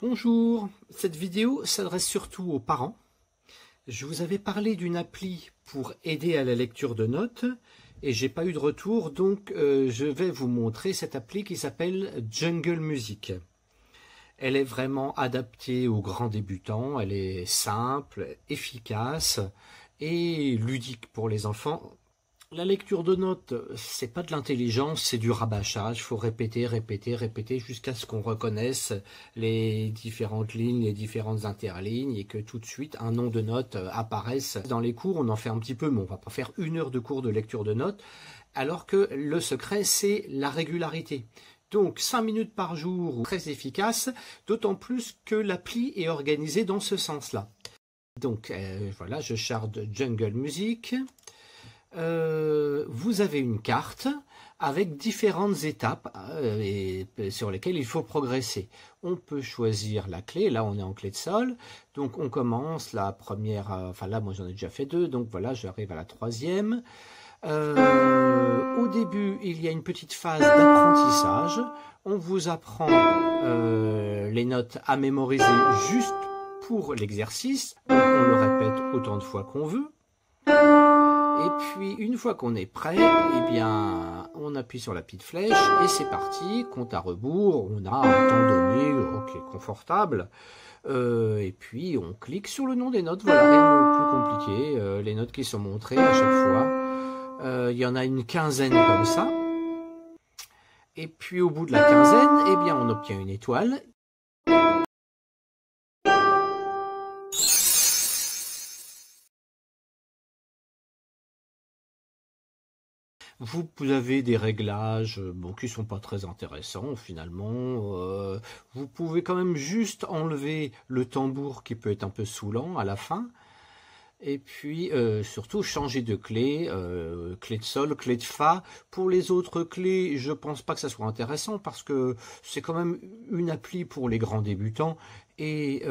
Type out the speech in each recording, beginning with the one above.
Bonjour, cette vidéo s'adresse surtout aux parents. Je vous avais parlé d'une appli pour aider à la lecture de notes et j'ai pas eu de retour donc euh, je vais vous montrer cette appli qui s'appelle Jungle Music. Elle est vraiment adaptée aux grands débutants, elle est simple, efficace et ludique pour les enfants la lecture de notes, c'est pas de l'intelligence, c'est du rabâchage. Il faut répéter, répéter, répéter jusqu'à ce qu'on reconnaisse les différentes lignes, les différentes interlignes et que tout de suite un nom de note apparaisse. Dans les cours, on en fait un petit peu, mais on va pas faire une heure de cours de lecture de notes. Alors que le secret, c'est la régularité. Donc 5 minutes par jour, très efficace, d'autant plus que l'appli est organisée dans ce sens-là. Donc euh, voilà, je charge Jungle Music. Euh, vous avez une carte avec différentes étapes euh, et, sur lesquelles il faut progresser. On peut choisir la clé, là on est en clé de sol, donc on commence la première, euh, enfin là moi j'en ai déjà fait deux, donc voilà j'arrive à la troisième. au début il y a une petite phase d'apprentissage, on vous apprend les notes à mémoriser juste pour l'exercice, on le répète autant de fois qu'on veut. Et puis, une fois qu'on est prêt, eh bien, on appuie sur la petite flèche et c'est parti. Compte à rebours, on a un temps donné, ok, confortable. Euh, et puis, on clique sur le nom des notes. Voilà, rien de plus compliqué. Euh, les notes qui sont montrées à chaque fois. Euh, il y en a une quinzaine comme ça. Et puis, au bout de la quinzaine, eh bien, on obtient une étoile. Vous, avez des réglages euh, bon, qui sont pas très intéressants finalement. Euh, vous pouvez quand même juste enlever le tambour qui peut être un peu saoulant à la fin. Et puis euh, surtout changer de clé, clé de sol, clé de fa. Pour les autres clés, je pense pas que ça soit intéressant parce que c'est quand même une appli pour les grands débutants et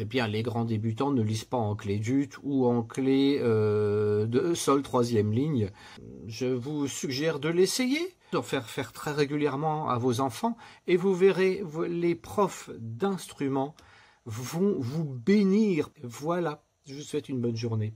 eh bien, les grands débutants ne lisent pas en clé d'ut ou en clé euh, de sol troisième ligne. Je vous suggère de l'essayer, d'en faire faire très régulièrement à vos enfants, et vous verrez, les profs d'instruments vont vous bénir. Voilà, je vous souhaite une bonne journée.